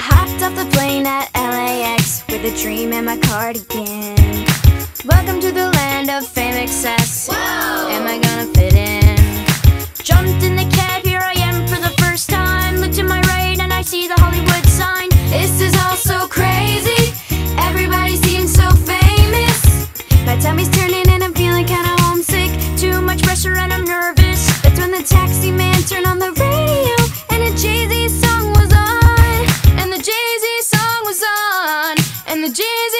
I hopped off the plane at LAX with a dream and my cardigan. Welcome to the land of fame, excess. Whoa. Am I gonna fit in? Jumped in the cab, here I am for the first time. Look to my right and I see the Hollywood sign. This is all so crazy. Everybody seems so famous. My tummy's turning and I'm feeling kinda homesick. Too much pressure and I'm nervous. That's when the taxi the jeans